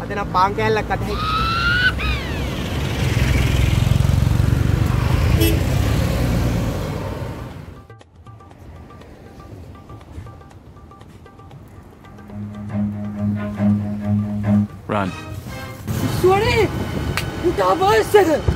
ಅದನ್ನ ಪಾಂಗ ಎಲ್ಲ Run. Sorry! Давай, сэр!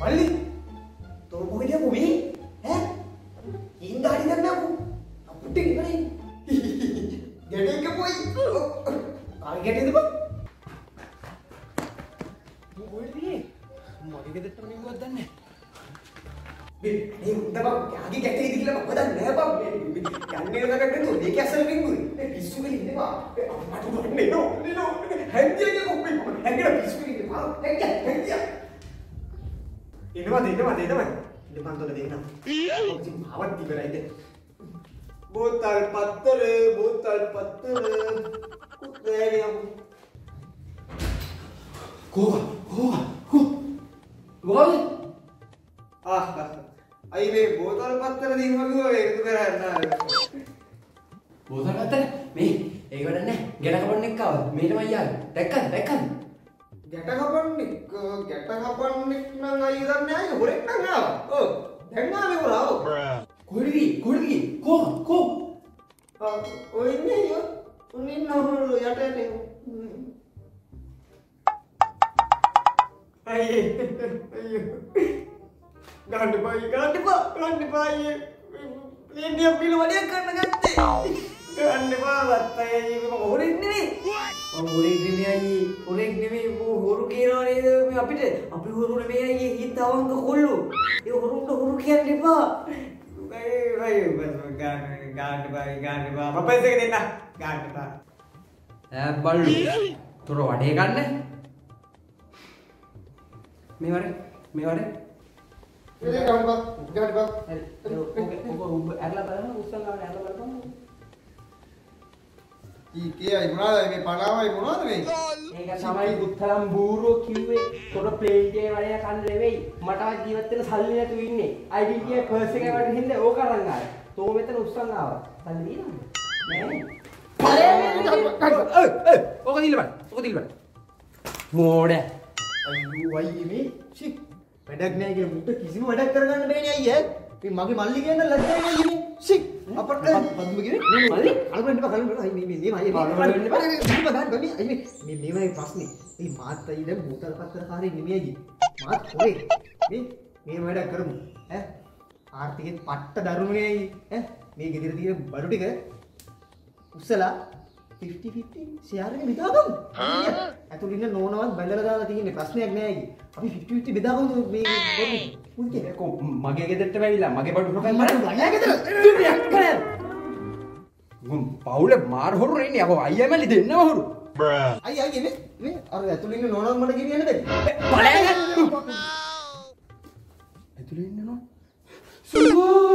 මල්ලි තෝ මොකද යපු මෙහි ඈ ඉන් දාඩි ගන්නකෝ අපුට්ටි ඉවරයි ගැටේක පොයි කාගේ ගැටේද බං? මොකද මේ? මගේ ගෙදරට මින්ගොත් දන්නේ? මේ මේ උන්ට බං. යාගේ ගැටේද කියලා මම දන්නේ නෑ බං. මේ යන්නේ නේද එනවා දෙනවා දෙනවා. ඉන්න පන්තල දෙන්නම් ඔච්චි මාවත් ඉවරයිද බෝතල් පත්තර බෝතල් පත්තර. කුත්තේගේ කෝවා කෝවා කෝ මොකද ආ අයි මේ බෝතල් පත්තර දින්නවා කිව්වා ඒකද කරන්න බෝතල් ගත්තද මේ ඒක වැඩක් නැහැ. ගැට කපන්න එක්ක ආවා. මේටම අයියා දැක්කද? දැක්කද? ගැට කපන්නෙක් ගැට කපන්නෙක් නම් අයිය දන්නේ නැහැ. හොරෙක් නම් ආවා. ඔව්. දැන් ආවේ හොරාව කොහෙද ගියේ කොහෙද ගියේ කෝ. කෝ ඔය ඉන්නේ යෝ උනින් නහර යට යන්නේ අයියේ අයියෝ. ගන්න බයි ගන්න බා ගන්න බයි එන්නේ අපිල වඩේ කරන්න ගත්තේ. ගන්න බා වත්තයි මම හොරෙක් නෙමෙයි. මම හොරෙක් නෙමෙයි අයියේ. හොරෙක් නෙමෙයි. හොරු කියනවා නේද? මේ අපිට? අපි හොරු නෙමෙයි අයියේ. හිත අවංක කොල්ලෝ. ඒ හොරුන්ට හොරු කියන්න එපා. එක දෙන්න ගන්න බා ඈ බල්ලු. තොර වඩේ ගන්න. මේ වරේ මේ වරේ ගන්න බා ගන්න බා. හරි ඔබ ඔබ ඇරලා බලන්න උස්සන් ගන්න ඇරලා බලන්න කී කියයි මොනවද මේ පණාවයි මොනවද මේ? ඒක තමයි බුත්තලම් බූරෝ කිව්වේ. ප්ලේන් එකේ වැඩ කන්න නෙවෙයි. මටවත් ජීවත් වෙන්න සල්ලි නැතුව ඉන්නේ. අයිඩෙන්ටි එක පර්ස් එක වලට හින්දා ඕක අරන් ආවා. තෝ මෙතන උස්සන් ආවා. සල්ලි ඕක දිල්ල බල ඕක දිල්ල බල මෝඩ. අයියෝ අයියේ මේ ෂි. වැඩක් නැහැ කියලා මුට කිසිම වැඩක් කරගන්න බෑනේ අයියේ. මේ මගේ මල්ලි කියන ලැජ්ජයි නෑ අයියේ ෂි අපට පද්ම කියන්නේ මල්ලි? අලුවෙන්න බා කලින් අයි මේ මේ මේ අයියේ අලුවෙන්න බා. මේ ගන්න බෑ අයියේ මේ මේවයි ප්‍රශ්නේ මේ මාත් අයියේ දැන් බෝතල් පත්තර කාරේ නෙමෙයි අයියේ මාත් හොරේ මේ මේ වැඩක් කරමු ඈ ආර්ථිකෙත් පට්ට ඈ මේ ගෙදර තියෙන බඩු ටික උස්සලා 50 50 ෂෙයාර් එක බෙදාගමු. ඇතුළේ ඉන්න නෝනවත් බැලලා දාලා තියෙන්නේ ප්‍රශ්නයක් නෑ අයියේ. අපි 50 50 බෙදාගමු මේ මගේ ගෙදරට වැවිලා මගේ බඩු. පවුලේ මාර හොරු ඉන්නේ. අපෝ අයියා මැලි දෙන්නම හොරු. අයියේ අයියේ මේ මේ අර ඇතුළේ ඉන්න නෝනවත් මට ගෙනියන්න බැරි. බලයන් ඇතුලේ ඉන්නනවා සුබෝ